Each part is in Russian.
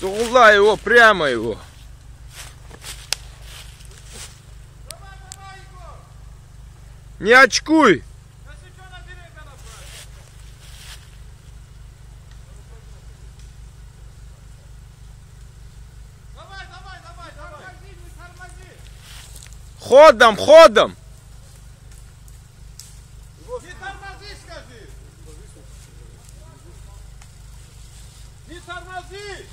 Туда его, прямо его. Очкуй. Тормози, не тормози. Ходом, ходом. Не тормози, скажи. Не тормози.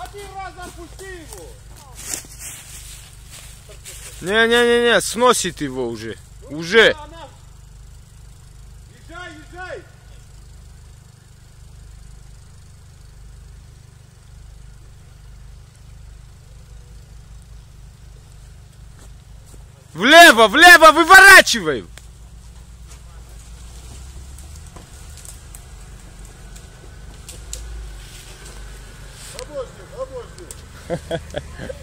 Один раз отпусти его. Не-не-не-не, сносит его уже. Уже. Она- Езжай, езжай. Влево, влево, выворачивай. Обожди, обожди.